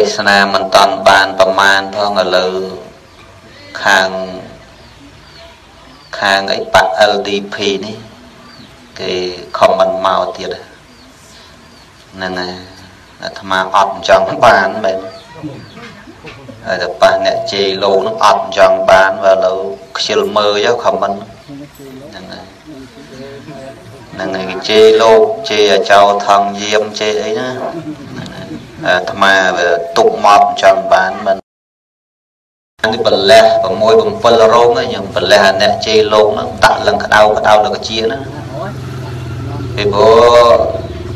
ទេសនាមិនតាន់បានប្រមាណផងឥឡូវខាងខាងអីបាក់ LDP នេះគេខមមិនមកទៀតហ្នឹងហើយអាត្មាអត់ចង់បានមែនហើយតែប៉ះអ្នកជេរលោកនឹងអត់ចង់បានបើឥឡូវខ្ជិលមើលយកខមមិនហ្នឹងហើយហ្នឹងហើយគេជេរលោកជេរអាចោថងយាមជេរអីណា អាត្មាវាទុកមកចង់បានមិននេះបលះ6 7រោងខ្ញុំបលះអ្នកជេរលោកហ្នឹងតាក់លឹងក្តៅក្តៅដល់កជាហ្នឹងពីព្រោះ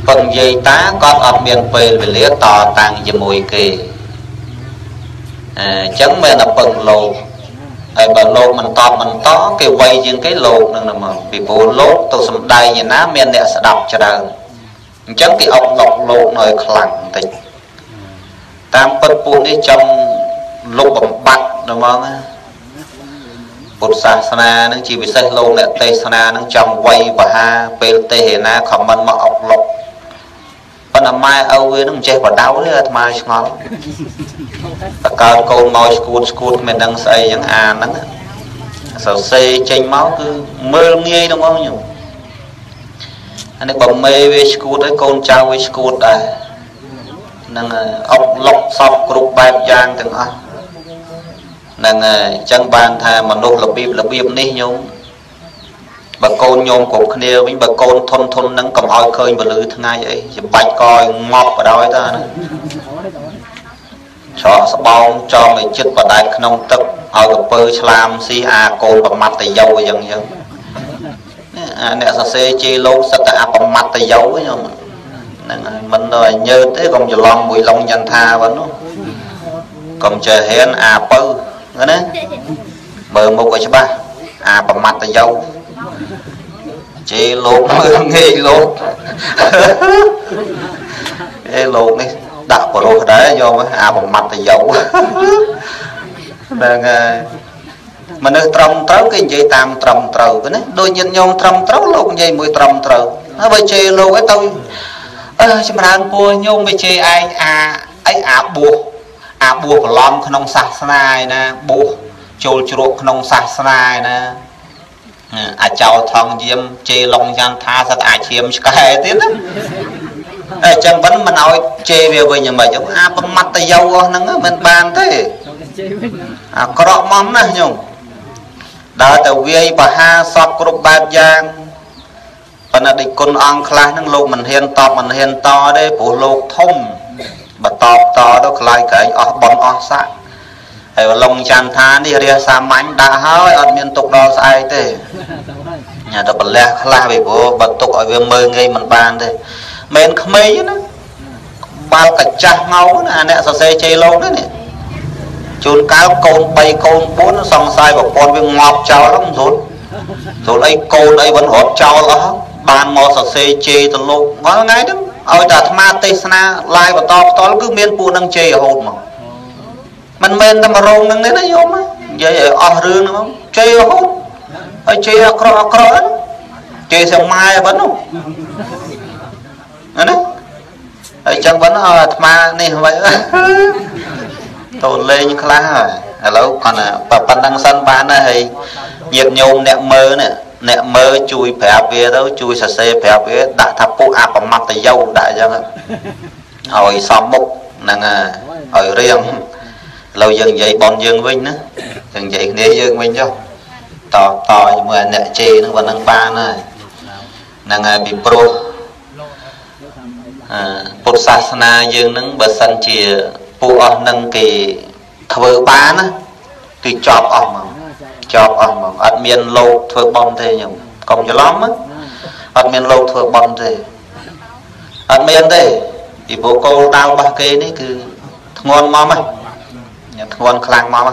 ពឹងយាយតាគាត់អត់មានពេលវេលាតតាំងជាមួយគេអញ្ចឹងមិនតែពឹងលោកហើយបើលោកមិនតបមិនតគេវ័យជាងគេលោកនឹងមកពីព្រោះលោកទៅសំដែងឯណាមានអ្នកស្ដាប់ច្រើនអញ្ចឹងគេអុកឡុកលោកនៅខ្លាំងបន្តិច តាមពិតពួកនេះចង់លុបបំបត្តិទៅមកណាពុទ្ធសាសនានឹងជាពិសេសលោកអ្នកទេសនានឹងចង់វាយបហាពេលទេសឯណាខមមិនមកអុកឡុកប៉ុន្តែម៉ែឪវានឹងចេះបដៅទេអាត្មាឆ្ងល់តកើកូនមកស្គួតស្គួតមិនដឹងស្អីយ៉ាងអាហ្នឹងសរសេរចេញមកគឺមើលងាយទៅមកខ្ញុំអានេះបើមេវាស្គួតហើយកូនចៅវាស្គួតដែរ នឹងអុកឡុកសពគ្រប់បែបយ៉ាងទាំងអស់នឹងអញ្ចឹងបានថាមនុស្សរបៀបរបៀបនេះញោមបើកូនញោមគ្រប់គ្នាវិញបើកូនធនធននឹងកុំឲ្យឃើញពលឺថ្ងៃអីច្បាច់ក៏ឲ្យងាប់បដ ாய் តាណាច្រកស្បោងចងឲ្យចិត្តបដែកក្នុងទឹកឲ្យកពើឆ្លាមស៊ីអាកូនប្រមាត់តយោអញ្ចឹងអញ្ចឹងអាអ្នកសរសេរជេរលោកសិតតែអប្រមាត់តយោខ្ញុំ ហ្នឹងហើយមិនដល់ឲ្យញើតទេកុំច្រឡំមួយឡុងយន្តថាប៉ុណ្ណោះកុំចេះហ៊ានអាពៅណាមើលមុខឲ្យច្បាស់អាប្រមាត់តយោជេរលោកមើលងាយលោកអេលោកនេះដាក់បរោះដែរយកអាប្រមាត់តយោហ្នឹងហើយមនុស្សត្រឹមត្រូវគេនិយាយតាមត្រឹមត្រូវណាដូចញាតិញោមត្រឹមត្រូវលោកនិយាយមួយត្រឹមត្រូវហើយបើជេរលោកឯងទៅ អឺចម្រើនពួរញោមវាជេរឯងអាអីអាបួសអាបួសប្រឡំក្នុងសាសនាឯណាបួសចូលជ្រក់ក្នុងសាសនាឯណាអាចោថងយាមជេរឡុងចន្ទថាសត្វអាចឈាមឆ្កែទៀតណាអញ្ចឹងមិនមិនឲ្យជេរវាវិញយ៉ាងម៉េចអាប្រមាត់តយោអស់ហ្នឹងមិនបានទេអាក្រក់មកណាស់ញោមដើរទៅវាយបហាសពគ្រប់បែបយ៉ាង ប៉ុន្តែដូចគុណអង្គខ្លះហ្នឹងលោកមិនហ៊ានតបមិនហ៊ានតទេព្រោះលោកធំបើតបតទៅខ្លាយកែងអស់បនអស់សាក់ហើយឡុងចន្ទថានេះរះសាមញ្ញដាក់ហើយអត់មានទុកដល់ស្អែកទេញ៉ាទៅប្រលះខ្លះពីព្រោះបើទុកឲ្យវាមើងងាយមិនបានទេមិនក្មេងណាបាល់កាចាស់មកណាអ្នកសរសេរជ័យលោកនេះជួនកាលកូន3កូន4សង្ស័យប្រព័ន្ធវាងាប់ចោលហ្នឹងស្រួលស្រួលអីកូនអី vẫn រត់ចោលអស់ បានមកសរសេរជេរទៅលោកមកថ្ងៃហ្នឹងឲ្យតែអាត្មាទេសនាឡាយបន្តផ្ទាល់គឺមានពួកនឹងជេររហូតមកមិនមែនតែមករោងហ្នឹងទេណាយោមនិយាយឲ្យអស់រឿងហ្នឹងជេររហូតហើយជេរអក្រក់អក្រក់ហ្នឹងជេរសំម៉ែប៉ុណ្ណោះណាហើយចឹងប៉ុណ្ណោះឲ្យអាត្មានេះវិញតូនលេងខ្លះហើយឥឡូវគាត់ណាប៉ុណ្ណឹងសិនបានហើយញាតញោមអ្នកមើលនេះ អ្នកមើលជួយប្រាប់វាទៅជួយសរសេរប្រាប់វាដាក់ថាពុះអបមត្តយោដាក់អញ្ចឹងឲ្យសមមុខហ្នឹងឲ្យរៀងឥឡូវយើងនិយាយបនយើងវិញណាយើងនិយាយគ្នាយើងវិញចុះតតជាមួយអ្នកជេរហ្នឹងប៉ុណ្ណឹងបានហើយហ្នឹងហើយពីព្រោះពុទ្ធសាសនាយើងហ្នឹងបើសិនជាពួកអស់នឹងគេធ្វើបានណាគឺចប់អស់មក ចប់អស់មកអត់មានលោកធ្វើបន់ទេញោមកុំច្រឡំអត់មានលោកធ្វើបន់ទេអត់មានទេពីព្រោះគោលដៅរបស់គេនេះគឺធ្ងន់មកហ្នឹងធ្ងន់ខ្លាំងមក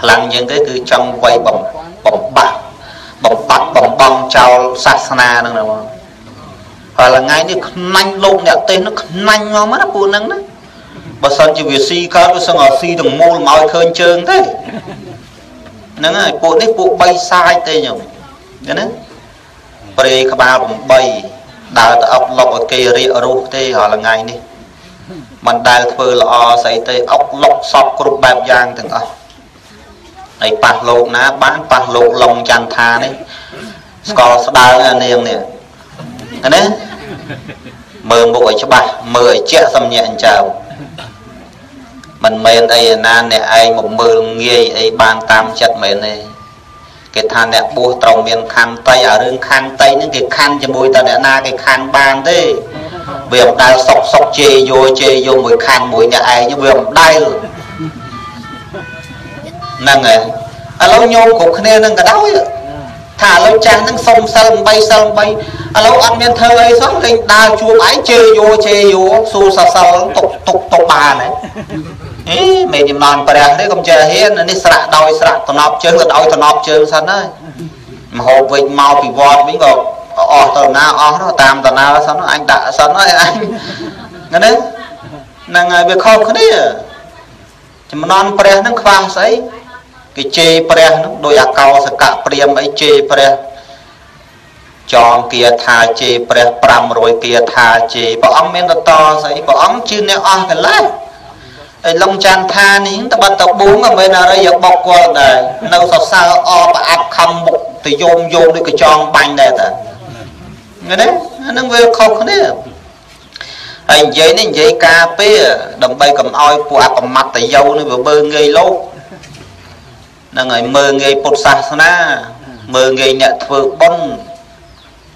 ខ្លាំងជាងគេគឺចង់វាយបំបំបាក់បំបាក់បំបងចោលសាសនាហ្នឹងណាបងហើយថ្ងៃនេះខ្នាញ់លោកអ្នកទេសនោះខ្នាញ់មកណាពួកហ្នឹងណាបើសិនជាវាស៊ីកើតវាសឹងឲ្យស៊ីទាំងមូលមកឲ្យឃើញជើងទេ ហ្នឹងហើយពួកនេះពួក3សាយទេញោមឃើញណាព្រៃក្បាល8ដើរទៅអប់លុកឲ្យគេរៀករស់ទេរាល់ថ្ងៃនេះមិនដែលធ្វើល្អស្អីទេអុកលុកសពគ្រប់បែបយ៉ាងទាំងអស់ហើយប៉ះលោកណាបានប៉ះលោកឡុងចន្ទថានេះស្គាល់ស្ដើងអានាងនេះណាមើលមុខឲ្យច្បាស់មើលឲ្យជាក់សំញាក់អញ្ចឹង មិនមែនអីណាអ្នកឯងមកមើលងាយអីបានតាមចិត្តមែនទេគេថាអ្នកបួសត្រូវមានខន្តីអារឿងខន្តីហ្នឹងគេខណ្ឌជាមួយតអ្នកណាគេខណ្ឌបានទេវាមិនដែលសុកសុកជេរយោជេរយោមួយខណ្ឌមួយអ្នកឯងវាមិនដែលហ្នឹងហើយឥឡូវញោមគ្រប់គ្នានឹងក៏ដោយថាឥឡូវចាស់ហ្នឹងសុំសិល8សិល8ឥឡូវអត់មានធ្វើអីសោះលេងដើរជួបឯងជេរយោជេរយោសួរសសិលទុកទុកទុកបានហ៎ អេមេចំណានព្រះទេកុំចេះហ៊ាននេះស្រាក់ដោយស្រាក់តំណប់ជើងទៅដោយតំណប់ជើងសិនហើយមហូបវិញមកពីវត្តវិញក៏អស់ទៅណាអស់តាមតាណាសិនអញដាក់សិនហើយអញណាហ្នឹងហើយវាខុសគ្នាចំនួនព្រះហ្នឹងខ្វះស្អីគេជេរព្រះហ្នឹងដោយអាកោសកៈព្រាមអីជេរព្រះចងគាថាជេរព្រះ500គាថាជេរព្រះអង្គមានតតស្អីព្រះអង្គជឿអ្នកអស់កលេស ឯឡុងច័ន្ទថានេះតបាត់តបួងមិនមែនអរិយបុគ្គលដែរនៅសរសើរអប្រអាប់ខំមុខទៅយមយមដូចកញ្ចងបាញ់ដែរតាឃើញទេអានឹងវាខុសគ្នាហើយនិយាយនេះនិយាយការពារដើម្បីកុំឲ្យពួកអកម្មត្តយោនេះវាមើងងាយលោកហ្នឹងហើយមើងងាយពុទ្ធសាសនាមើងងាយអ្នកធ្វើបុណ្យ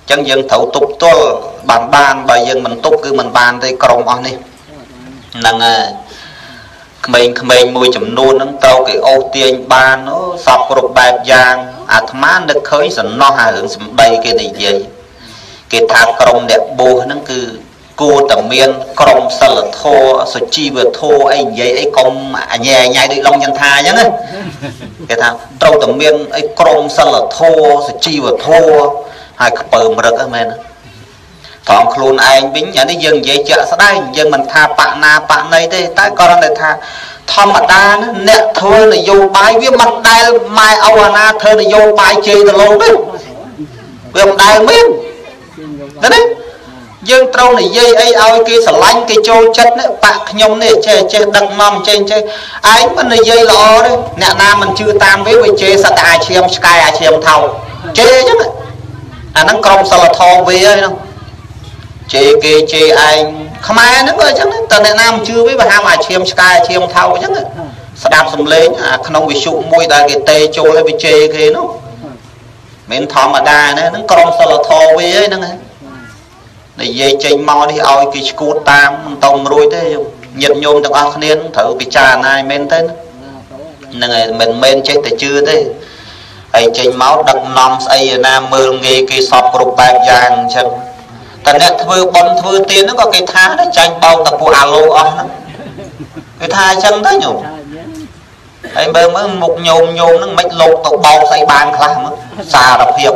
អញ្ចឹងយើងត្រូវទប់ទល់បានបានបើយើងមិនទប់គឺមិនបានទេក្រុមអស់នេះហ្នឹងហើយ ក្មេងៗមួយចំនួនហ្នឹងត្រូវគេអូសទាញបានអូសពគ្រប់បែបយ៉ាងអាត្មានឹកឃើញសំណោះអារឿងសំដីគេនិយាយគេថាក្រុមអ្នកបួសហ្នឹងគឺគួរតែមានក្រុមសិលធម៌សុជីវធម៌អីនិយាយអីកុំអញែញ៉ៃដូចឡុងចន្ទថាអញ្ចឹងណាគេថាត្រូវតែមានអីក្រុមសិលធម៌សុជីវធម៌ហើយខ្ពើមរឹកហ្នឹងមែន ត្រង់ខ្លួនឯងវិញអានេះយើងនិយាយជាក់ស្ដែងយើងមិនថាបណាបណីទេតែគ្រាន់តែថាធម្មតាណាអ្នកធ្វើនយោបាយវាមិនដែលម៉ែឪអាណាធ្វើនយោបាយជេរទៅលោកទេវាមិនដែលមានឃើញទេយើងត្រូវនិយាយអីឲ្យគេស្រឡាញ់គេចូលចិត្តនេះបាក់ខ្ញុំនេះចេះចេះដឹកនាំចេះចេះឯងមិននិយាយល្អទេអ្នកណាមិនជឿតាមវាវាជេរសត្វតែអាឈាមឆ្កែអាឈាមថោជេរអញ្ចឹងអាហ្នឹងក្រុមសិលធម៌វាហើយហ្នឹង ជេរគេជេរឯងខ្មែរហ្នឹងក៏អញ្ចឹងតើអ្នកណាមិនជឿវាវាហាមអាឈាមឆ្កែអាឈាមថោអញ្ចឹងស្ដាប់សំឡេងអាក្នុងវិសុមួយដែលគេតេចូលឲ្យវាជេរគេនោះមិនធម្មតាណាហ្នឹងក្រុមសិលធម៌វាហើយហ្នឹងនិយាយចេញមកនេះឲ្យគេឈួតតាមមិនតង់រួយទេញាតិញោមទាំងអស់គ្នាត្រូវពិចារណាមែនទេហ្នឹងហើយមិនមែនចេះតែជឿទេហើយចេញមកដឹកនាំស្អីណាមើលងាយគេសពគ្រប់បែបយ៉ាងអញ្ចឹង តែអ្នកធ្វើបន់ធ្វើទានហ្នឹងក៏គេថាដែរចាញ់បោកតែពួកអាឡូអស់ហ្នឹងគេថាអញ្ចឹងទៅញោមហើយមើលមើលមុខញោមញោមហ្នឹងមិនលោកទៅបោកស្អីបានខ្លះមើលសារភាព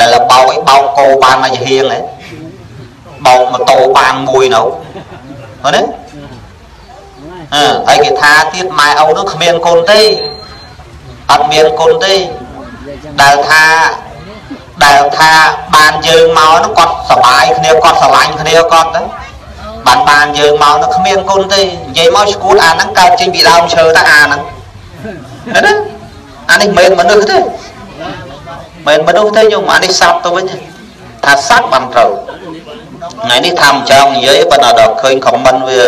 ដែលបោកឲ្យបោកគោបានមកជាហៀងហ៎បោកម៉ូតូបានមួយនៅឃើញទេអើហើយគេថាទៀតម៉ែឪនោះគ្មានកូនទេអត់មានគុណទេដែលថា ដែលថាបានយើងមកនោះគាត់ស្រឡាញ់គ្នាគាត់ស្រឡាញ់គ្នាគាត់ទៅបានបានយើងមកនោះគ្មានគុណទេនិយាយមកស្គូលអាហ្នឹងកើតចេញពីដើមឈើតែអាហ្នឹងណាអានេះមិនមនុស្សទេមិនមនុស្សទេយើងអានេះសត្វទៅវិញថាសត្វបានត្រូវថ្ងៃនេះថាមិនចង់និយាយប៉ុន្តែដល់ឃើញខមមិនវា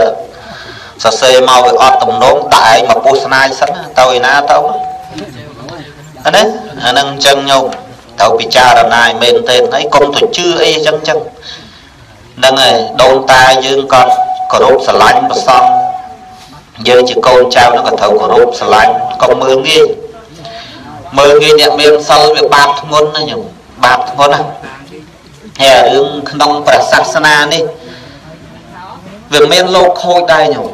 សរសេរមកវាអត់ទំនងតែឯងមកពោះស្នាយសិនទៅឯណាទៅអានេះអានឹងអញ្ចឹងញោម ត្រូវពិចារណាឲ្យមែនទេហើយកុំទៅជឿអីអញ្ចឹងអញ្ចឹងហ្នឹងហើយដូនតាយើងក៏គោរពស្រឡាញ់ប្រសង់យើងជាកូនចៅនឹងក៏ត្រូវគោរពស្រឡាញ់កុំមើលងាយមើលងាយអ្នកមានសិលវាបាបធ្ងន់ណាញោមបាបធ្ងន់ណាហើយរឿងក្នុងព្រះសាសនានេះវាមានលោកខូចដែរញោម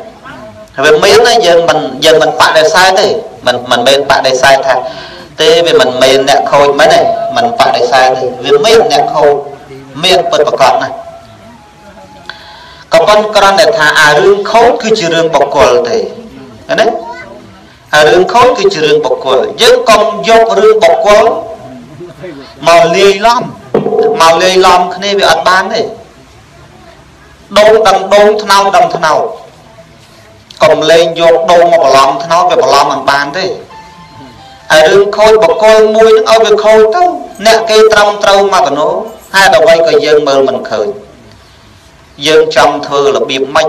វាមានណាយើងមិនយើងមិនបដិសេធទេមិនមិនមែនបដិសេធថា ទេវាមិនមែនអ្នកខូចមែនទេមិនបដិសេធទេវាមានអ្នកខូចមានពិតប្រកបណាស់ក៏ប៉ុន្តែគ្រាន់តែថាអារឿងខូចគឺជារឿងបុគ្គលទេឃើញទេអារឿងខូចគឺជារឿងបុគ្គលយើងកុំយករឿងបុគ្គលមកលាយឡំមកលាយឡំគ្នាវាអត់បានទេដូងដឹងដូងថ្នោតដឹងថ្នោតកំលែងយកដូងមកប្រឡំថ្នោតវាប្រឡំមិនបានទេ ហើយរឿងខូចបកលមួយនឹងឲ្យវាខូចទៅអ្នកគេត្រឹមត្រូវមកកណោហេតុអ្វីក៏យើងមើលមិនឃើញយើងចង់ធ្វើរបៀបម៉េច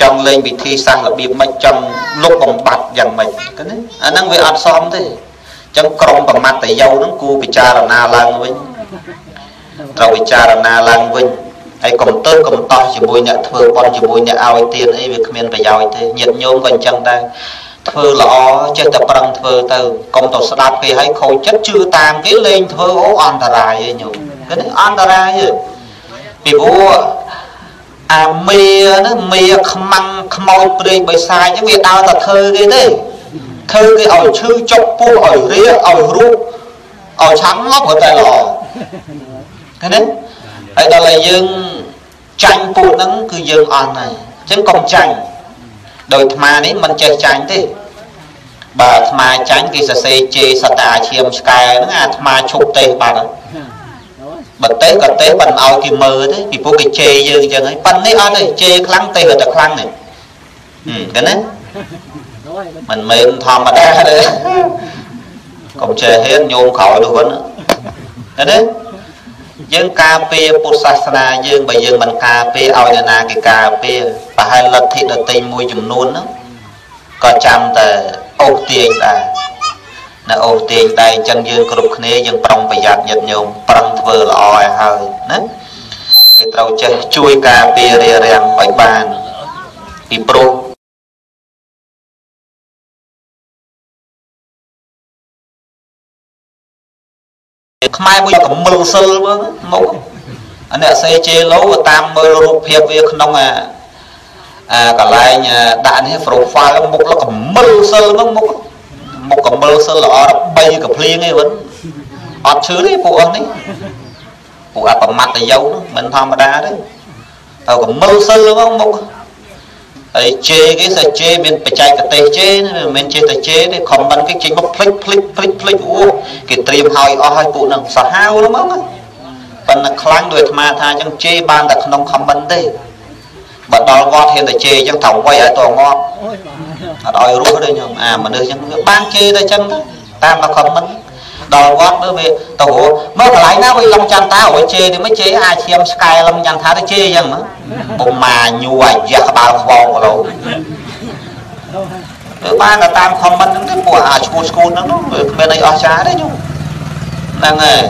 ចង់លេងវិធីសាស្ត្ររបៀបម៉េចចង់លុបបំបត្តិយ៉ាងម៉េចឃើញទេអាហ្នឹងវាអត់សមទេអញ្ចឹងក្រុមប្រមាត់តយោហ្នឹងគួរពិចារណាឡើងវិញត្រូវពិចារណាឡើងវិញហើយកុំទៅកុំតោះជាមួយអ្នកធ្វើបន់ជាមួយអ្នកឲ្យទានអីវាគ្មានប្រយោជន៍ទេញាតិញោមក៏អញ្ចឹងដែរ ធ្វើល្អចេះតែប្រឹងធ្វើទៅកុំទៅស្ដាប់គេឲ្យខូចចិត្តជឿតាមគេលេងធ្វើអូអន្តរាយឯងញោមគេនេះអន្តរាយពីព្រោះអាមេហ្នឹងមេខ្មាំងខ្មោចព្រេងបិសាចហ្នឹងវាដើរតែធ្វើគេទេធ្វើគេឲ្យឈឺចុកពោះឲ្យរាឲ្យរូបឲ្យឆាំងឡប់តែល្អឃើញទេហើយដល់តែយើងចាញ់ពួកហ្នឹងគឺយើងអន់ហើយអញ្ចឹងកុំចាញ់ ដោយអាត្មានេះមិនចេះចាញ់ទេបើអាត្មាចាញ់គេសរសេរជេរសត្វតាឈាមឆ្កែហ្នឹងអាត្មាឈប់ទេបាត់ហើយបើទេក៏ទេមិនឲ្យគេមើលទេពីព្រោះគេជេរយើងអញ្ចឹងហើយប៉ុន្តែនេះអត់ទេជេរខ្លាំងទេតែខ្លាំងនេះឃើញទេមិនមែនធម្មតាទេកុំចេះហ៊ានញោមក្រោយនោះវិញឃើញទេ យើងការពារពុទ្ធសាសនាយើងបើយើងមិនការពារឲ្យអ្នកណាគេការពារប្រហែលលទ្ធិដតីមួយចំនួនហ្នឹងក៏ចាំតែអូសទាញដែរនៅអូសទាញដែរអញ្ចឹងយើងគ្រប់គ្នាយើងប្រុងប្រយ័ត្នញាតិញោមប្រឹងធ្វើល្អឲ្យហើយណាហើយត្រូវចេះជួយការពាររារាំងឲ្យបានពីព្រោះ ខ្មែរមួយកំមឹលសិលមើលមកអាអ្នកសេជេឡូតាមមើលរូបភាពវាក្នុងអាអាកន្លែងដាក់នេះ profile មុខលកំមឹលសិលហ្នឹងមុខមុខកំមឹលសិលល្អបីកភ្លៀងឯវិញអត់ឈឺទេពួកអស់នេះពួកអបមត្តយោមិនធម្មតាទេទៅកំមឹលសិលហ្នឹងមុខ ហើយជេគេសាជេមានបច្ចេកទេសជេមិនមែនចេះតែជេទេខមមិនគេចេញមកភ្លេចភ្លេចភ្លេចភ្លេចអូគេត្រៀមឲ្យអស់ឲ្យពួកនឹងសាហាវហ្នឹងមកប៉ុន្តែខ្លាំងដោយអាត្មាថាអញ្ចឹងជេបានតែក្នុងខមមិនទេបើដល់វត្តហ៊ានតែជេអញ្ចឹងត្រូវវាយឲ្យតងាប់អត់ឲ្យរស់ទេញោមអាមនុស្សអញ្ចឹងវាបានជេតែអញ្ចឹងទៅតាមតែខមមិន ដល់វត្តមើលវាទៅមើលកន្លែងណាវាឡំចន្ទតាឲ្យជេទៅមិនជេអាចឈាមស្កែឡំចន្ទតាទៅជេអញ្ចឹងបំមាញូអាយ៉ាក្បាលខ្វងគីឡូទៅបានតែតាមខមមិនហ្នឹងទៅពួកអាឈ្មោះស្គូលហ្នឹងវាគ្មានអីអស្ចារ្យទេញោមហ្នឹងហើយ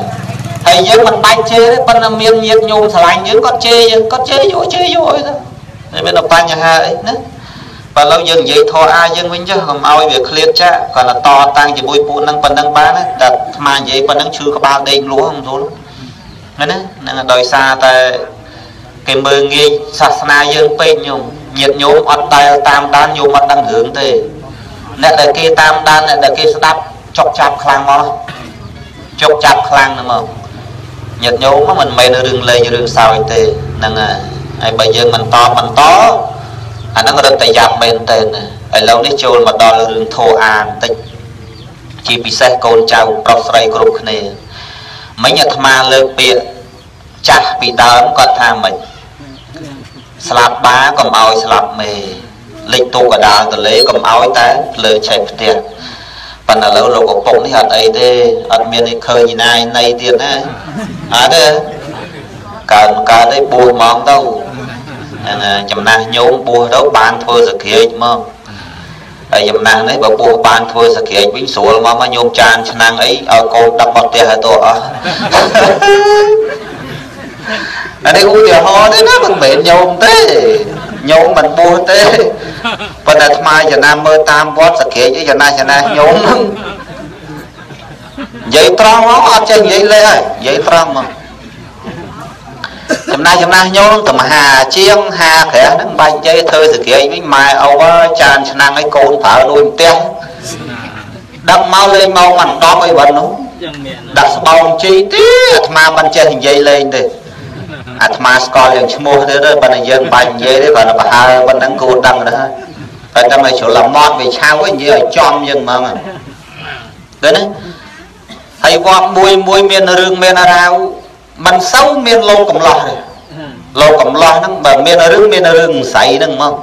ហើយយើងមិនបាច់ជេរទេប៉ុន្តែមានញាតញោមឆ្លាញ់យើងគាត់ជេរយើងគាត់ជេរយកជេរយកអីទៅតែមានបញ្ហាអីណា បើឥឡូវយើងនិយាយធေါ်អាយើងវិញចុះកុំឲ្យវាឃ្លាតចាក់គាត់តតាំងជាមួយពួកនឹងប៉ុណ្ណឹងបានតែអាត្មានិយាយប៉ុណ្ណឹងឈឺក្បាលដេកលួងទូលណាហ្នឹងដោយសារតែគេមើងងាយសាសនាយើងពេកញោមញាតញោមអត់ដែលតាមដានញោមអត់ដឹងរឿងទេអ្នកដែលគេតាមដានអ្នកដែលគេស្ដាប់ចុកចាប់ខ្លាំងមកចុកចាប់ខ្លាំងហ្នឹងមកញាតញោមមិនមែនរឿងលេងរឿងសើចទេហ្នឹងហើយបើយើងមិនតបមិនត អាហ្នឹងរឹតតែយ៉ាប់មែនតើឥឡូវនេះចូលមកដល់រឿងធោអាបន្តិចជាពិសេសកូនចៅប្រុសស្រីគ្រប់គ្នាមិញអាត្មាលើកពាក្យចាស់ពីដើមគាត់ថាមិនស្លាប់បាកុំឲ្យស្លាប់មេលេចទូកដាលទលេកុំឲ្យតែភ្លើឆេះផ្ទះប៉ុន្តែឥឡូវលោកឪពុកនេះអត់អីទេអត់មានអីឃើញណាយណៃទៀតណាអត់ទេកើតកើតទេបួសហ្មងទៅ ចំណាស់ញោមបួសទៅបានធ្វើសក្រាចមកហើយចំណាស់នេះបើបួសបានធ្វើសក្រាចវិញស្រួលមកមកញោមចានឆ្នាំងអីឲ្យកូនដឹកមកផ្ទះឲ្យទៅអស់អានេះឧទាហរណ៍ទេណាមិនមែនញោមទេញោមមិនបួសទេប៉ុន្តែថ្មចំណាំមើលតាមវត្តសក្រាចអីចំណាស់ចំណាស់ញោមហ្នឹងនិយាយត្រង់មកអត់ចេះនិយាយលេហើយនិយាយត្រង់មក ចំណាស់ចំណាស់ញោមទៅមហាជាងហាក្រាស់ហ្នឹងបាច់និយាយធ្វើសក្រាចវិញម៉ែអូចានឆ្នាំងឲ្យកូនប្រើនួយផ្ទះដឹកមកលេងមកមិន10អីវិញនោះដាក់ស្បោងជីទេអាត្មាមិនចេះនិយាយលេងទេអាត្មាស្គាល់យ៉ាងឈ្មោះទៀតប៉ុន្តែយើងបាច់និយាយទេគាត់ប្រហើប៉ុណ្ណឹងគួរដឹងទៅហើយតែតែមកជ្រុលមត់វាឆៅវិញនិយាយឲ្យចំយើងហ្មងឃើញទេហើយវត្តមួយមួយមានរឿងមានរាវ មិនសូវមានលោកកំឡោះទេលោកកំឡោះហ្នឹងបើមានរឿងមានរឿងស័យហ្នឹងមក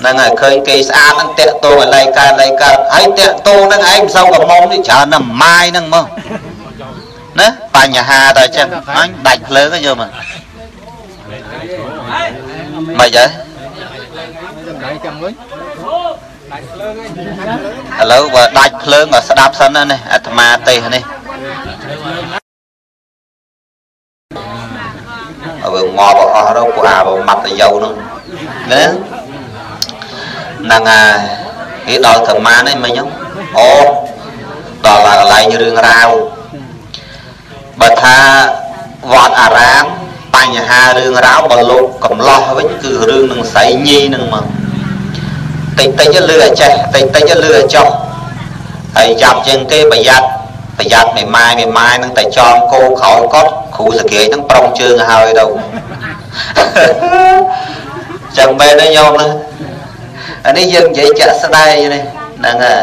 ហ្នឹងហើយឃើញគេស្អាតហ្នឹងតាក់ទងឲ្យឡៃកើតឡៃកើតហើយតាក់ទងហ្នឹងឯងមិនសូវកំមុំនេះច្រើនណាស់ម៉ាយហ្នឹងមកណាបញ្ហាតែចឹងអញដាច់ភ្លើងយកមកមិនហ៎ឥឡូវបើដាច់ភ្លើងឲ្យស្ដាប់សិនណានេះអាត្មាទេសនេះ ឲ្យងាប់អស់ទៅពួកអាមត្តយោនោះណាហ្នឹងហើយគេដល់ត្រមានេះមិញហ្នឹងអូដល់កន្លែងរឿងរ៉ាវបើថាវត្តអារាមបញ្ហារឿងរ៉ាវបើលោកកំឡោះវិញគឺរឿងនឹងស្រីញីនឹងមកតិចតិចលឺឲ្យចេះតិចតិចលឺឲ្យចុះហើយចាប់ជាងគេប្រយ័ត្ន ប្រយ័ត្នមេម៉ាយមេម៉ាយនឹងតែចងគោក្រោយគាត់គ្រូសក្រាយនឹងប្រុងជើងហើយទៅចឹងមែនទេញោមណាអានេះយើងនិយាយចាក់ស្ដែងនេះហ្នឹងហើយ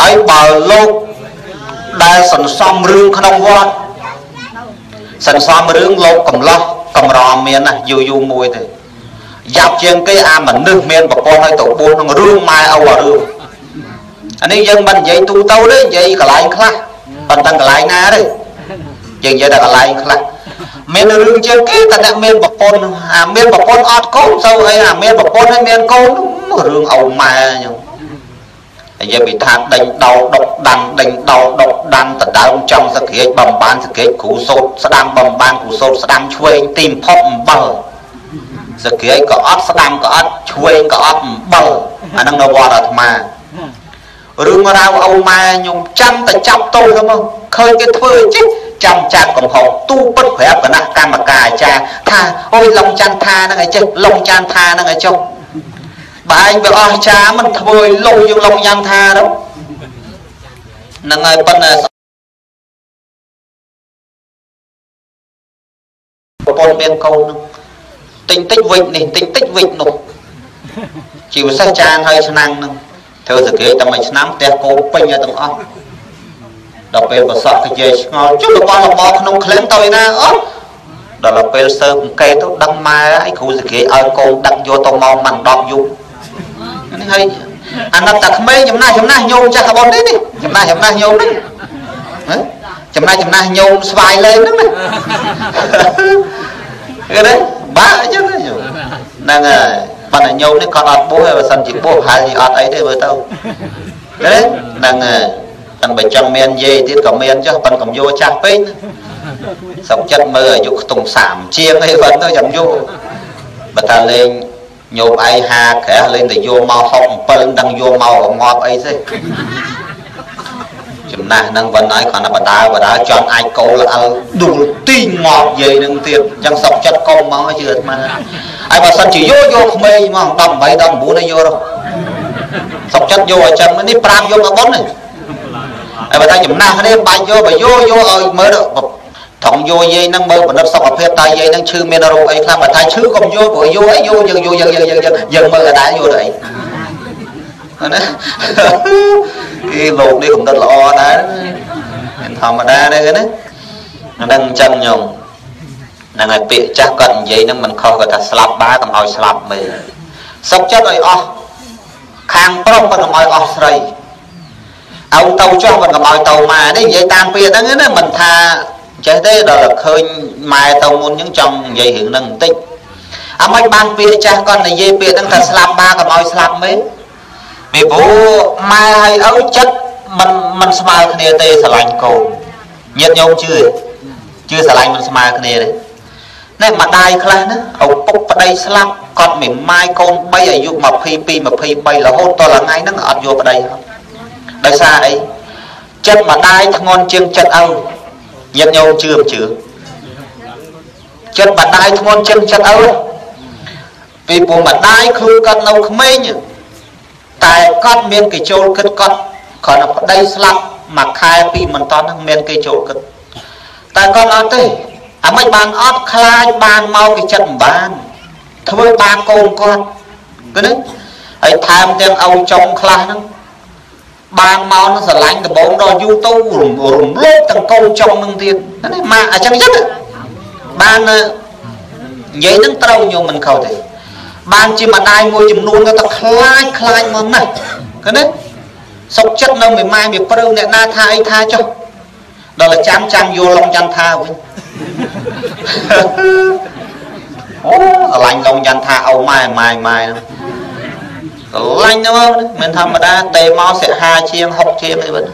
ហើយបើលោកដែលសន្សំរឿងក្នុងវត្តសន្សំរឿងលោកកំឡោះកំរមានណាយូរយូរមួយទេយ៉ាប់ជាងគេអាមនុស្សមានប្រព័ន្ធឲ្យទៅបួសក្នុងរឿងម៉ែឪអារឿង អានេះយើងមិននិយាយទូទៅទេនិយាយកន្លែងខ្លះប៉ុន្តែកន្លែងណាទេយើងនិយាយតែកន្លែងខ្លះមានរឿងជាងគេតែអ្នកមានប្រពន្ធអាមានប្រពន្ធអត់កូនសូវអីអាមានប្រពន្ធហើយមានកូនរឿងឪម៉ែខ្ញុំហើយយើងពិថាដេញដោដុកដាំងដេញដោដុកដាំងដដើមចំសក្រាចបំបានសក្រាចគ្រូសោតស្ដាំបំបានគ្រូសោតស្ដាំឆ្វេងទីមផុកអំបិលសក្រាចក៏អត់ស្ដាំក៏អត់ឆ្វេងក៏អត់អំបិលអាហ្នឹងនៅវត្តអាត្មា រឿងរ៉ាវឪម៉ែខ្ញុំចាំតែចាប់តូចទៅមកឃើញគេធ្វើអញ្ចឹងចាំចាក់កំហុសទូពិតប្រាប់គណៈកម្មការអាចារ្យថាអូយឡុងច័ន្ទថាហ្នឹងឯងចេះឡុងច័ន្ទថាហ្នឹងឯងចុះបើឯងវាអស់ចាមិនធ្វើឲ្យលុងយើងឡុងយ៉ាងថាទៅហ្នឹងហើយប៉ុន្តែប្រពន្ធមានកូននឹងទិញតិចវិចនេះទិញតិចវិចនោះជាពិសេសចានហើយឆ្នាំងនឹង ធ្វើសក្តិតែមួយឆ្នាំផ្ទះគោពេញឲ្យទាំងអស់ដល់ពេលប្រសក់កជេឆ្ងល់ជុំរបស់របរក្នុងក្លិនទៅឯណាអត់ដល់ពេលសើបអង្កេតទៅដឹងម៉ែឲ្យគ្រូសក្តិឲ្យកូនដឹកយកទៅមកមិន10យប់នេះហើយអាណិតតែក្មេងចំណាស់ចំណាស់ញោមចាស់កបននេះនេះចំណាស់ចំណាស់ញោមនេះចំណាស់ចំណាស់ញោមស្វាយលេងហ្នឹងណាឃើញទេបាក់អញ្ចឹងហ្នឹងហើយ ប៉ុន្តែញោមនេះគាត់អត់បួសទេបើសិនជាបួសហាលជាអត់អីទេមើលទៅទេហ្នឹងហើយតែបើចង់មានយាយទៀតក៏មានចុះប៉ុន្តែកុំយកចាស់ពេកសុកចិត្តមើលអាយុខ្ទង់30ជាងអីប៉ុន្តែចាំយកបើតាលេងញោមឯងហាក្រាស់លេងតែយកមក67ដឹងយកមករងាប់អីទេចំណាស់នឹងវិញហើយគ្រាន់តែបដាបដាចន់អាចកោលអើដួលទីងមកយាយនឹងទៀតអញ្ចឹងសុកចិត្តកុំមកជឿអាត្មា ហើយបើសិនជាយកយកក្មេងមក18 19ឲ្យយកទៅសុកចិត្តយកអញ្ចឹងនេះ5យកមកបុននេះហើយបើថាចំណាស់គ្នាបាច់យកបើយកយកឲ្យមើលថងយកយាយនឹងមើលពិនិត្យសុខភាពតើយាយនឹងឈឺមានរោគអីខ្លះបើថាឈឺកុំយកព្រោះយកអីយកយើងយកយើងយើងយើងយើងមើលដែរយកទៅអីណាគេលោកនេះកំណត់ល្អដែរមិនធម្មតាទេណាអានឹងអញ្ចឹងញោមហ្នឹងហើយពាក្យចាស់គាត់និយាយហ្នឹងមិនខុសគាត់ថាស្លាប់បាកុំឲ្យស្លាប់មេសុខចិត្តឲ្យអស់ខាងប្រុសក៏កុំឲ្យអស់ស្រីអោទៅចុះក៏កុំឲ្យទៅម៉ែនេះនិយាយតាមពាក្យហ្នឹងណាមិនថាចេះទេដល់ឃើញម៉ែទៅមុនអញ្ចឹងចង់និយាយរឿងហ្នឹងបន្តិចអាមិនបានពាក្យចាស់គាត់និយាយពាក្យហ្នឹងថាស្លាប់បាកុំឲ្យស្លាប់មេពីព្រោះម៉ែហើយឪចិត្តមិនមិនស្មើគ្នាទេស្រឡាញ់កូនញាតិញោមជឿជឿស្រឡាញ់មិនស្មើគ្នាទេ នេះម្ដាយខ្លះណាឪពុកប្តីស្លាប់គាត់មិនម៉ាយកូន3អាយុ22 23រហូតដល់ថ្ងៃហ្នឹងអត់យកប្តីដោយសារអីចិត្តម្ដាយធ្ងន់ជាងចិត្តឪញាតិញោមជឿមិនជឿចិត្តម្ដាយធ្ងន់ជាងចិត្តឪពីព្រោះម្ដាយខ្លួនគាត់នៅក្មេងតែគាត់មានគេចូលគិតគាត់គ្រាន់តែប្តីស្លាប់មួយខែពីមិនតន់ហ្នឹងមានគេចូលគិតតែគាត់អត់ទេ អាមិនបានអត់ខ្លាចបានមកគេចិត្តមិនបានធ្វើបាបកូនគាត់គឺណាហើយថែមទាំងអោចុងខ្លះហ្នឹងបានមកនឹងស្រឡាញ់ដបងដល់យូរទៅរំរំលោភទាំងកូនចុងនឹងទៀតណាម៉ាអញ្ចឹងអញ្ចឹងបាននិយាយនឹងត្រូវញោមមិនខុសទេបានជាម្ដាយមួយចំនួនគាត់ទៅខ្លាចខ្លាចមកណាស់ឃើញទេសុកចិត្តនៅមេម៉ែមេព្រៅអ្នកណាថាអីថាចុះដល់តែចាំចាំយល់ឡងចន្ទថាវិញអូ ស្រឡាញ់ឡងចន្ទថាអូម៉ែម៉ែម៉ែហ្នឹងស្រឡាញ់ទៅមិនធម្មតាតេមកសិហាជាង6ជាងអីវិញ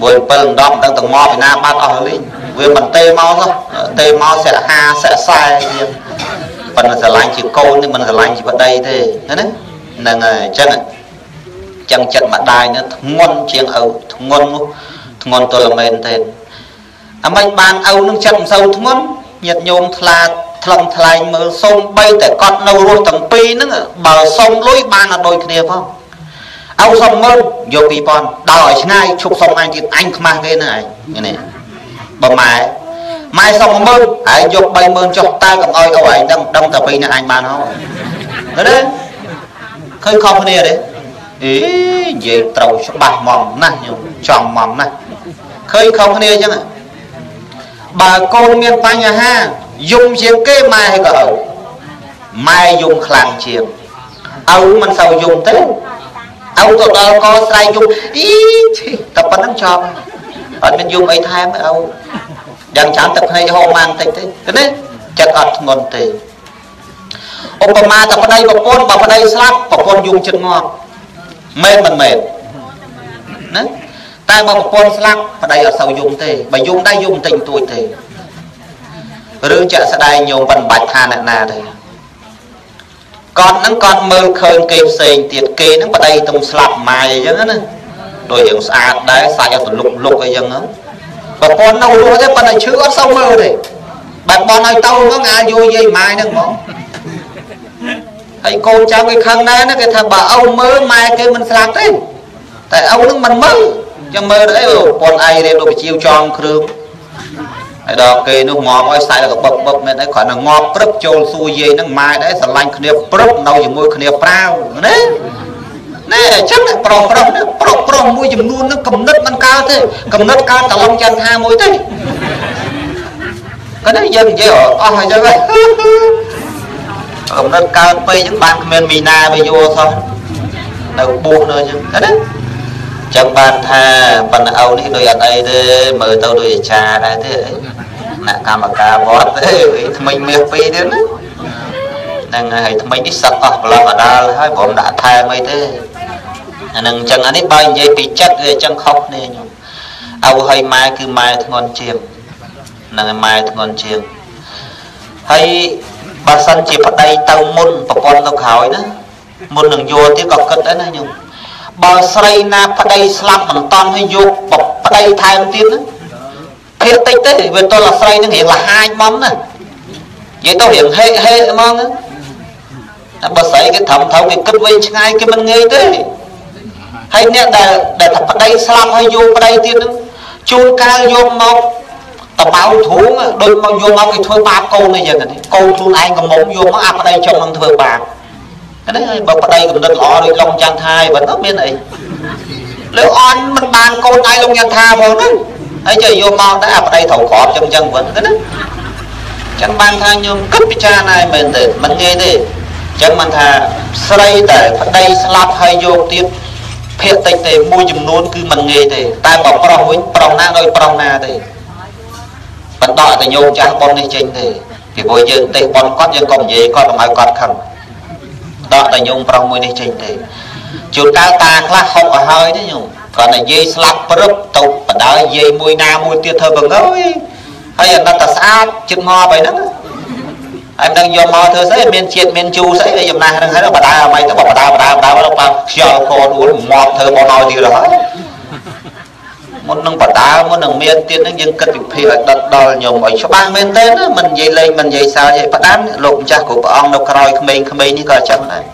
មួយ7 10មិនដឹងទៅមកពីណាបាត់អស់លេងវាមិនទេមកសោះទេមកសិហាសិខ្សែជាងប៉ុន្តែស្រឡាញ់ជាកូននេះមិនស្រឡាញ់ជាប្តីទេណាហ្នឹងហើយអញ្ចឹងចឹងចិត្តម្ដាយនឹងធ្ងន់ជាងឪធ្ងន់នោះធ្ងន់ទល់មែនទេ អាមិនបានឪនឹងចិត្តមិនសូវធ្ងន់ញាតញោមថ្លាថ្លឹងថ្លែងមើលសូមបីតែគាត់នៅរស់ទាំងពីរហ្នឹងបើសុំលុយបានអត់ដូចគ្នាផងអោសុំមើលយក2000ដល់ឲ្យឆ្ងាយឈប់សុំអញទៀតអញខ្មាស់គេណាឯងនេះបើម៉ែម៉ែសុំ10000ហើយយក30000ចុះតើកុំឲ្យអូឯងដឹងដឹងតែពីនេះអញបានហើយឃើញទេឃើញខុសគ្នាទេអេនិយាយត្រូវច្បាស់ហ្មងណាស់ញោមចំហ្មងណាស់ឃើញខុសគ្នាអញ្ចឹង បើកូនមានបញ្ហាយំជាងគេម៉ែក៏ឪម៉ែយំខ្លាំងជាងឪមិនសូវយំទេឪទៅដល់កស្រែកយំអីតែប៉ុណ្្នឹងចប់អត់មានយំអីថែមឪយ៉ាងច្រើនទឹកភ្នែកហូរបានតិចទេឃើញទេចិត្តអត់ធ្ងន់ទេឧបមាតែប្តីប្រពន្ធបើប្តីស្លាប់ប្រពន្ធយំចិត្តងាប់មែនមិនមែនណា តែបើប្រពន្ធស្លាប់ប្តីអត់សូវយំទេបើយំដែរយំបន្តិចបន្តួចទេរឿងចាក់ស្ដែងញោមមិនបាច់ថាអ្នកណាទេគាត់ហ្នឹងគាត់មើលឃើញគេផ្សេងទៀតគេហ្នឹងប្តីទំស្លាប់ម៉ាយអញ្ចឹងណាដូចរឿងស្អាតដែរសាច់អត់ទលុកលុកអីចឹងហ្នឹងប្រពន្ធនៅរស់ទេប៉ុន្តែឈឺអត់សូវមើលទេបើបនឲ្យទៅហ្នឹងអាយយយាយម៉ាយហ្នឹងហ្មងហើយកូនចាំគេខឹងដែរណាគេថាបើឪមើលម៉ែគេមិនស្លាប់ទេតែឪហ្នឹងមិនមើល ចឹងមើលអីប្រពន្ធឯងរៀនដូចបជាវចងគ្រឿងហើយដល់គេនោះងប់ឲ្យខ្សែក៏បឹកបឹកមែនអីគ្រាន់តែងប់ព្រឹកចូលសួរយាយហ្នឹងម៉ែដែរស្រឡាញ់គ្នាព្រឹកនៅជាមួយគ្នាប្រាវណាណែអញ្ចឹងប្រុសប្រុសប្រុសប្រុសមួយចំនួនហ្នឹងកំណត់មិនកើតទេកំណត់កើតតឡងចន្ទថាមួយទេគាត់យើងនិយាយអស់ហើយចឹងកំណត់កើតពេកអញ្ចឹងបានគ្មានមីណាវាយល់សោះនៅបួសនៅអញ្ចឹងណា ចឹងបានថាបណ្ណឪនេះដូចអត់អីទេមើលទៅដូចអាចារ្យដែរទេអ្នកកម្មការវត្តទេថ្មិញមាសពីរទៀតណាហ្នឹងហើយថ្មិញនេះសឹកអស់ប្រឡងអដាលហើយព្រមដាក់ថែមអីទេអានឹងអញ្ចឹងអានេះបើនិយាយពីចិត្តវាអញ្ចឹងខុសគ្នាញោមឪហើយម៉ែគឺម៉ែធ្ងន់ជាងហ្នឹងហើយម៉ែធ្ងន់ជាងហើយបើសិនជាប្តីទៅមុនប្រពន្ធទៅក្រោយណាមុននឹងយល់ទៀតក៏គិតដែរណាញោម បើស្រីណាប្តីស្លាប់មិនតន់ឲ្យយកប្តីថែមទៀតណាភាកតិចទេវាទល់អាស្រីនឹងរៀងលហាចមកណានិយាយទៅរៀងហេហេហ្មងតែបើស្រីគេត្រឹមត្រូវគេគិតវិញឆ្ងាយគេមិនងាយទេហើយអ្នកដែលដែលថាប្តីស្លាប់ហើយយកប្តីទៀតហ្នឹងជួនកាលយកមកតបៅធូងដូចមកយកមកគេធ្វើបាបកូនអីចឹងណាកូនខ្លួនឯងកំមុំយកមកអាប្តីចុងនឹងធ្វើបាប ហ្នឹងហើយបើប្តីកំណត់ល្អដូចឡុងចន្ទថាឯងមានអីលើអន់មិនបានកូនដៃឡុងចន្ទថាផងហ្នឹងហើយចេះយកមកតែអាប្តីត្រូវក្របចឹងចឹងវិញទៅណាចឹងបានថាញោមគិតពិចារណាមែនទេមិនងាយទេចឹងបានថាស្រីតែប្តីស្លាប់ហើយយកទៀតភាកតិចទេមួយចំនួនគឺមិនងាយទេតែបើប្រុសវិញប្រុសណាដោយប្រុសណាទេបណ្ដោះតែញោមចាស់ប៉ុននេះចេញទេពីព្រោះយើងទេសប៉ុនគាត់យើងក៏និយាយគាត់កុំឲ្យគាត់ខឹង ដកតែញោមប្រុសមួយនេះចេញទេជួនកាលតាខ្លះហុកឲ្យហើយទេញោមគាត់តែយាយស្លាប់ព្រឹបទៅបដើយាយមួយណាមួយទៀតធ្វើបង្អើយហើយអាណិតតែស្អាតចិត្តងប់អីហ្នឹងហើយមិនដឹងយកមកធ្វើស្អីមានជាតិមានជូរស្អីឲ្យចំណាស់ហ្នឹងហើយបដើអ្វីទៅបដើបដើបដើទៅប៉ខ្យល់កដួលមកធ្វើមកឲ្យទៀតហើយ មុននឹងបដើមុននឹងមានទៀតហ្នឹងយើងគិតវិភាគឲ្យដិតដល់ញោមឲ្យច្បាស់មែនទេណាមិននិយាយលេងមិននិយាយសើចឯផ្ដាំលោកម្ចាស់គ្រប់ព្រះអង្គនៅក្រោយក្មេងៗនេះក៏អញ្ចឹងដែរ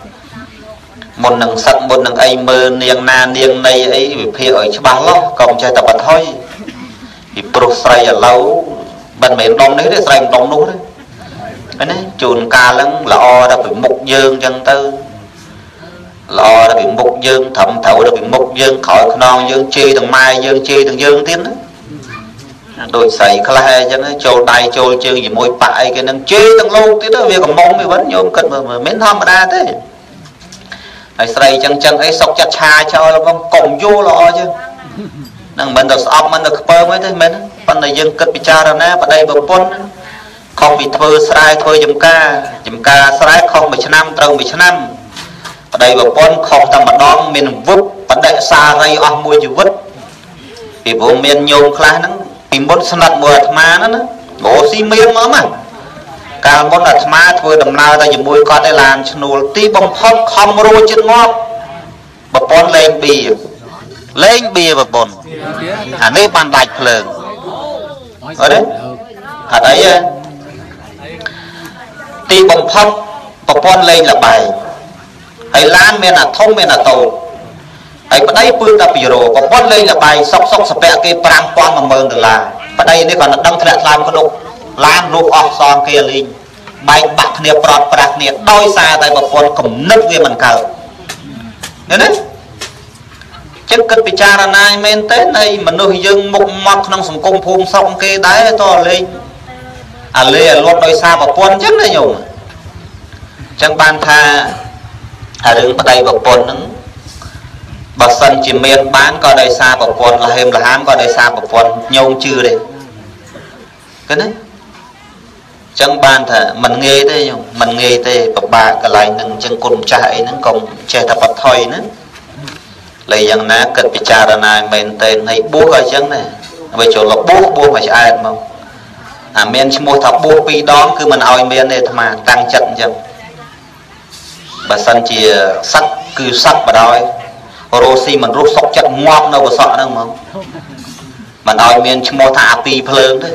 មុននឹងសឹកមុននឹងអីមើលនាងណានាងណីអីវិភាគឲ្យច្បាស់លាស់កុំចេះតែបន្ថយពីព្រោះស្រីឥឡូវមិនមែនដុំនេះទេស្រីមិនដុំនោះទេឃើញទេជួនកាលហ្នឹងល្អដល់ពីមុខយើងអញ្ចឹងទៅ ល្អដល់ពីមុខយើងត្រឹមត្រូវដល់ពីមុខយើងក្រោយខ្នងយើងជេរទាំងម៉ែយើងជេរទាំងយើងទៀតណាដូចស្រីខ្លះអញ្ចឹងចូលដៃចូលជើងជាមួយប៉ាអីគេនឹងជេរទាំងលោកទៀតវាកំមុំវាវិញញោមគិតមើលមិនធម្មតាទេហើយស្រីអញ្ចឹងចឹងអីសុកចិត្តឆាចោលបងកុំយល់ល្អចឹងនឹងមិនទៅស្អប់មិនទៅខ្ពើមអីទេមែនប៉ុន្តែយើងគិតពិចារណាប្តីប្រពន្ធខុសពីធ្វើស្រែធ្វើចំការចំការស្រែខុសមួយឆ្នាំត្រូវមួយឆ្នាំ ប្តីប្រពន្ធខុសតែម្ដងមានវឹបបដិសារីអស់មួយជីវិតពីព្រោះមានញោមខ្លះហ្នឹងពីមុនស្និទ្ធមួយអាត្មាហ្នឹងណាអូស៊ីមៀងមកមកកាលមុនអាត្មាធ្វើដំណើរទៅជាមួយគាត់ឯឡានឈ្នួលទីបំផុតខំរួចចិត្តងាប់ប្រពន្ធលេងបៀលេងបៀប្រពន្ធអានេះបានដាច់ភ្លើងអត់ទេអត់អីទេទីបំផុតប្រពន្ធលេងលបែង ហើយឡានមានអាធំមានអាតូចហើយប្តីពឺតែ2រោប្រពន្ធលេងលបែងសុកសុកសពាក់គេ5000 10000ដុល្លារប្តីនេះគាត់នឹងដឹងធ្លាក់ថ្លើមក្តុកឡានរូបអស់សងគេលេងបែកបាក់គ្នាប្រត់ប្រាស់គ្នាដោយសារតែប្រពន្ធគំនិតវាមិនកើតឃើញទេចឹងគិតពិចារណាមែនទេនៃមនុស្សយើងមុខមាត់ក្នុងសង្គមភូមិស្រុកគេដែរតលេងអាលេអាលត់ដោយសារប្រពន្ធចឹងណាញោមចឹងបានថា រឿងប្តីប្រពន្ធហ្នឹងបើសិនជាមានបានក៏ដោយសារប្រពន្ធលហេមលហាមក៏ដោយសារប្រពន្ធញោមជឿទេឃើញទេចឹងបានថាមិនងាយទេញោមមិនងាយទេពិបាកកន្លែងហ្នឹងចឹងគុណម្ចាស់អីហ្នឹងកុំចេះតែបថុយណាលេយ៉ាងណាគិតពិចារណាមែនទេហើយបួសក៏ចឹងដែរបើចូលលបួសបួសមកឆ្អែតមកអាមានឈ្មោះថាបួសពីរដងគឺមិនឲ្យមានទេអាត្មាតាំងចិត្តអញ្ចឹង បើសិនជាសឹកគឺសឹកបដ ாய் រស់ស៊ីមិនរស់សុកចិត្តងាប់នៅកសក់ហ្នឹងមកមិនឲ្យមានឈ្មោះថាអាពីភ្លើងទេ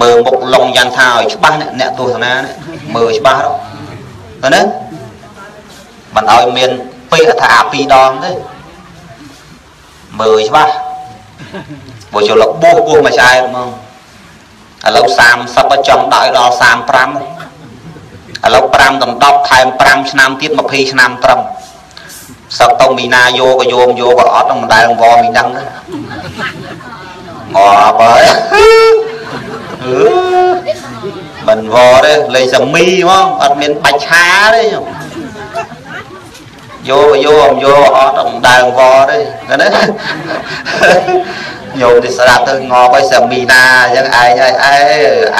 មើលមុខឡុងយ៉ាងថាឲ្យច្បាស់អ្នកទស្សនាមើលច្បាស់ទៅណាមិនឲ្យមានពាក្យថាអាពីរដងទេមើលច្បាស់បើចូលលបួសបួសមួយឆ្អែតហ្មងឥឡូវ30ចង់ដល់ដល់35 ឥឡូវ5ដល់10ថែម5ឆ្នាំទៀត20ឆ្នាំត្រឹមសឹកទៅមីណាយកក៏យោមយកក៏អត់មិនដែលវមីដឹងងាប់ហើយមិនវទេលេងសាមីហ្មងអត់មានបាច់ឆាទេយកយកអំយកអត់មិនដែលវទេឃើញទេញោមនេះស្ដាប់ទៅងប់ហើយសាមីណាអញ្ចឹងឯងហើយ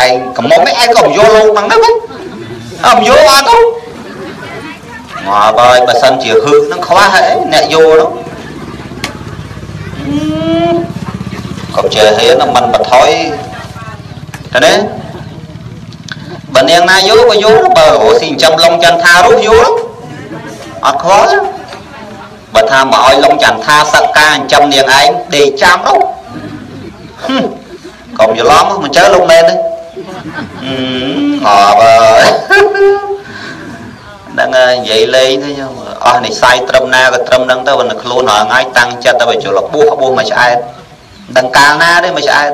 ឯងកំមុំឯងក៏មិនយកលោកហ្នឹងណា អត់យកអត់ទៅមកបើបើសិនជាហឹកនឹងខ្វះអីអ្នកយោនោះកុំចេះហ៊ានមិនបថុយឃើញទេបើនាងណាយោក៏យោបើរស់ស៊ីចិញ្ចឹមឡុងចន្ទថារុះយោអត់ខ្វល់បើថាមកឲ្យឡុងចន្ទថាសឹកការចិញ្ចឹមនាងឯងដេកចាំនោះកុំច្រឡំមិនជើលោកមែនទេ អឺអើហ្នឹងហើយនិយាយលេងទៅញោមអស់និស័យត្រឹមណាក៏ត្រឹមហ្នឹងទៅបើខ្លួនរាល់ថ្ងៃតាំងចិត្តទៅបញ្ចូលបួសបួសមកឆ្អែតដឹងកាលណាទេមកឆ្អែត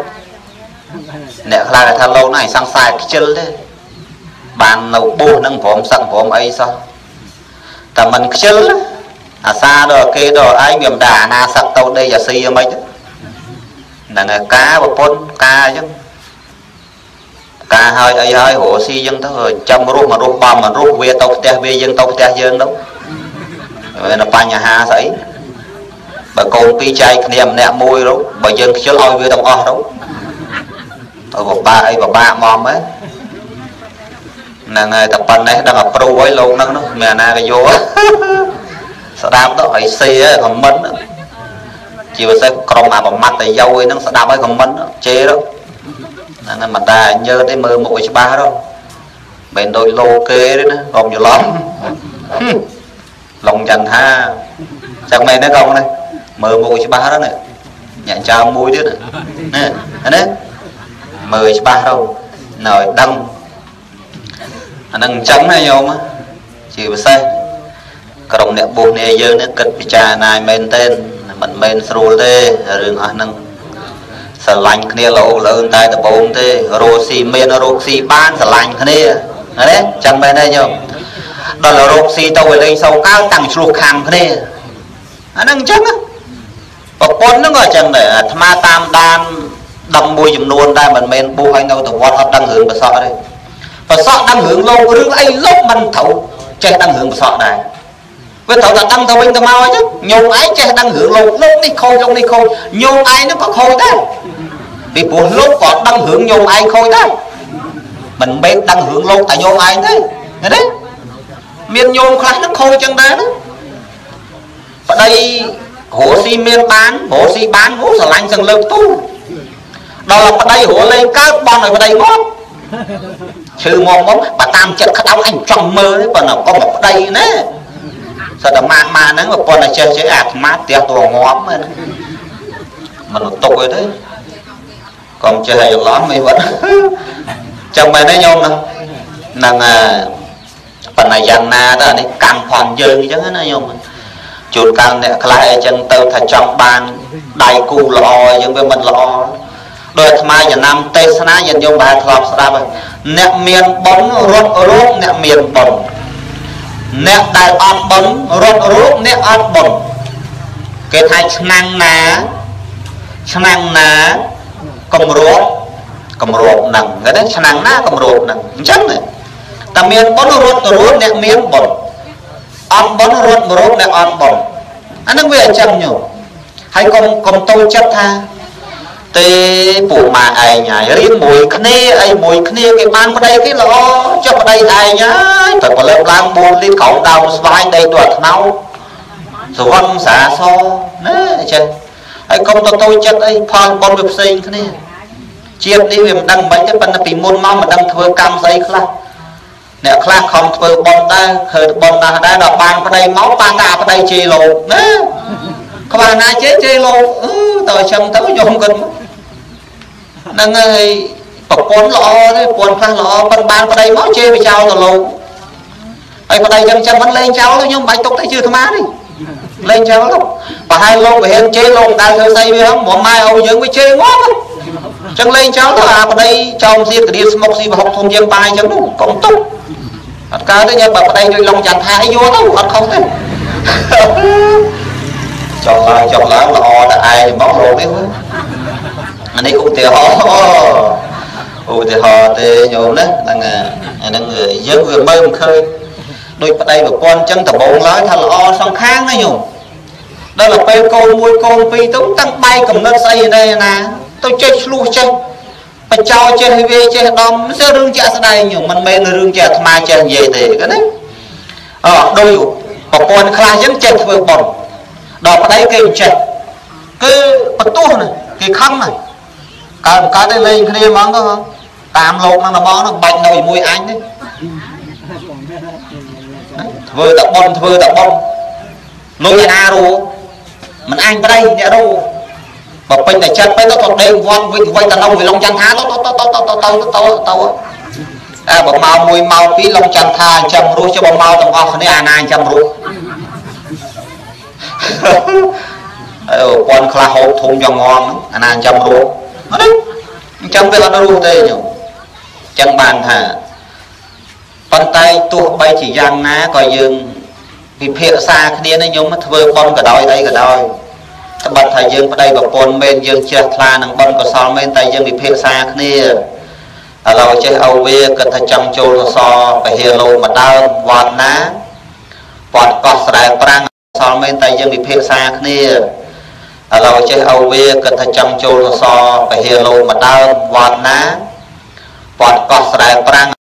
អ្នកខ្លះគេថាលោកណាសង្សារខ្ជិលទេបាននៅបួសហ្នឹងព្រមសឹកព្រមអីសោះតែមិនខ្ជិលអាសាដល់គេដល់ឯងវាមិនដាអាណាសឹកទៅដេកអាស៊ីហ្មងហ្នឹងហើយការប្រពន្ធការអញ្ចឹង ការហើយអីហើយរស់ស៊ីយើងទៅចាំរស់មករស់បំមករស់វាទៅផ្ទះវាយើងទៅផ្ទះយើងទៅវាបញ្ហាស្អីបើកូនពីរចែកគ្នាម្នាក់មួយទៅបើយើងខ្ជិលឲ្យវាទាំងអស់ទៅទៅបបាអីបបាក់មកមែនហ្នឹងហើយតែប៉ុណ្ណេះដឹងអាព្រូហើយលោកហ្នឹងនោះមានអាណាក៏យកស្ដាប់ទៅឲ្យសេខមមិនជាពិសេសក្រុមអាប្រមាត់តែយោឯហ្នឹងស្ដាប់ឲ្យខមមិនជេរទៅ ហ្នឹងមិនដែរញើទេមើលមុខឲ្យច្បាស់ទៅមិនដូចលោគេទេណាកុំច្រឡំឡងចន្ទថាចឹងមែនទេកុំនេះមើលមុខឲ្យច្បាស់ទៅណាញាក់ចោលមួយទៀតណាណាមើលច្បាស់ទៅនៅឲ្យដឹងអានឹងអញ្ចឹងណាញោមជាពិសេសក្រុមអ្នកបុស្សនេះយើងនេះគិតពិចារណាមែនទេមិនមែនស្រួលទេរឿងអស់ហ្នឹង ស្រឡាញ់គ្នាលោលើតែដបងទេរស់ស៊ីមានរស់ស៊ីបានស្រឡាញ់គ្នាណាចឹងមែនទេញោមដល់រស់ស៊ីទៅវាលេងសោកៅតាំងឆ្លោះខាំគ្នាអាហ្នឹងអញ្ចឹងប្រពន្ធហ្នឹងក៏អញ្ចឹងដែរអាត្មាតាមដានដឹងមួយចំនួនដែរមិនមែនបួសឲ្យនៅទៅវត្តអត់ដឹងរឿងប្រសក់ទេប្រសក់ដឹងរឿងលោករឿងអីលោកមិនត្រូវចេះដឹងរឿងប្រសក់ដែរ វាត្រូវតែដឹងទៅវិញទៅមកអញ្ចឹងញោមឯងចេះដឹងរឿងលោកលោកនេះខូចលោកនេះខូចញោមឯងនោះក៏ខូចដែរពីព្រោះលោកក៏ដឹងរឿងញោមឯងខូចដែរមិនមែនដឹងរឿងលោកតែញោមឯងទេឃើញទេមានញោមខ្លះនឹងខូចចឹងដែរណាប្តីរស់ស៊ីមានបានរស់ស៊ីបានអូស្រឡាញ់សឹងលើកទូដល់ប្តីរស់លេងកើតបន់ឲ្យប្តីមកឈឺមកមកបើតាមចិត្តក្តៅអញចង់មើលប៉ុន្តែកុំមកប្តីណា សិតតែម៉ាក់ម៉ាហ្នឹងប្រពន្ធតែចេះចេះអាត្មាផ្ទះតងាប់ហ្នឹងមិនទុកទេទេកុំចេះឲ្យច្រឡំមិនវត្តចឹងមែនទេញោមហ្នឹងហ្នឹងប៉ុន្តែយ៉ាងណាទៅនេះកម្មផងយើងអញ្ចឹងណាញោមជួនកាលអ្នកខ្លះអីចឹងទៅថាចង់បានដៃគូល្អអញ្ចឹងវាមិនល្អដោយអាត្មាចំណាំទេសនាញាតិញោមបែរធ្លាប់ស្ដាប់អ្នកមានបុណ្យរត់រោគអ្នកមានបុណ្យ អ្នកដែលអត់បុណ្យរត់រោគអ្នកអត់បុណ្យគេថាឆ្នាំងណាឆ្នាំងណាកម្រោបកម្រោបហ្នឹងគេថាឆ្នាំងណាកម្រោបហ្នឹងអញ្ចឹងតែមានបុណ្យរត់រោគអ្នកមានបុណ្យអត់បុណ្យរត់រោគអ្នកអត់បុណ្យអានឹងវាអញ្ចឹងញោមហើយកុំកុំតូចចិត្តថា ទេពួកម៉ាឯងហើយរៀនមួយគ្នាអីមួយគ្នាគេបានប្តីគេល្អចុះប្តីឯងហើយតែប្រឡឹបឡើង4លីត្រក្រោមដើមស្វាយដេកទៅអាថ្នោសវណ្ណសាសណាចេះហើយកុំទៅតូចចិត្តអីផលបុណ្យវាផ្សេងគ្នាជាតិនេះវាមិនដឹងមិនទេប៉ុន្តែពីមុនមកមិនដឹងធ្វើកម្មស្អីខ្លះអ្នកខ្លះខំធ្វើបុណ្យដែរឃើញបុណ្យណាស់ដែរដល់បានប្តីមកបានតែប្តីជេរលោកណាខ្វះណាជេរជេរលោកអឺតើអញ្ចឹងទៅយំគិត ហ្នឹងហើយប្រពន្ធល្អទេប្រពន្ធខ្លះល្អប៉ុន្តែបានប្តីមកជេរវាចោលទៅលោកហើយប្តីចឹងចឹងមិនលេងចោលខ្ញុំមិនបាច់ទុកទៅជឿអាត្មាទេលេងចោលទៅប្រហែលលោកវិហារជេរលោកដែលធ្វើស្អីវាហ្មងម៉ែឲ្យយើងវាជេរងាប់ចឹងលេងចោលទៅអាប្តីចោមសៀតក្រៀស្មុកស៊ីប្រហុកធំយើងបាយចឹងនោះកុំទុកអត់កើតទេញ៉ាំបើប្តីជួយឡុងចន្ទថាអីយកទៅអត់ខុសទេចុះឡើងចុះឡើងល្អតែឯងមករោគនេះ អានេះឧទាហរណ៍ឧទាហរណ៍ទេញោមណាហ្នឹងអាហ្នឹងយើងវាមើលមិនឃើញដោយប្តីប្រពន្ធអញ្ចឹងដំបងឡើយថាល្អសងខាងណាញោមដល់ទៅពេលកូនមួយកូនពីរទៅតាំងបែកកំណត់ស្អីនេះណាទៅចេះឆ្លោះចេះបចោចេះវាចេះដំវារឿងជាក់ស្ដែងញោមមិនមែនរឿងជាអាត្មាចេះនិយាយទេឃើញទេអដូចប្រពន្ធខ្លះអញ្ចឹងចេះធ្វើបុណ្យដល់ប្តីគេមិនចេះគឺបន្ទោសណាគេខឹងណា កើតកើតទៅលេងគ្នាហ្មងទៅតាមលោកនឹងដំងហ្នឹងបាច់នៅជាមួយអញទេធ្វើតែប៉ុនធ្វើតែប៉ុនលុយណារូមិនអញប្តីអ្នករូបើពេញតែចិត្តពេញទៅទៅដេកវត្តវិញវិញទៅនៅវិលងចន្ទថាទៅទៅទៅទៅទៅទៅទៅទៅអើបើមកមួយមកពីរលងចន្ទថាអញ្ចឹងរស់ចុះបើមកទាំងអស់គ្នាអាណាអញ្ចឹងរស់អើពាន់ខ្លះហូបធំចងងអាណាអញ្ចឹងរស់ ហ្នឹងអញ្ចឹងវាអត់រស់ទេញោមអញ្ចឹងបានថាប៉ុន្តែទោះបីជាយ៉ាងណាក៏យើងពិភាក្សាគ្នានេះញោមធ្វើបន់ក៏ដោយអីក៏ដោយត្បិតថាយើងប្តីប្រពន្ធមែនយើងជ្រះថ្លានឹងបន់កុសលមែនតែយើងពិភាក្សាគ្នាឥឡូវចេះអោវាគិតថាចង់ចូលសសពហិលោមកដើមវត្តណាពាត់កោះស្រែប្រាំងសលមែនតែយើងពិភាក្សាគ្នា ឥឡូវចេះអោវាគិតថាចង់ចូលសសពហិលោមកដើមវត្តណាពាត់កោះស្រែប្រាំង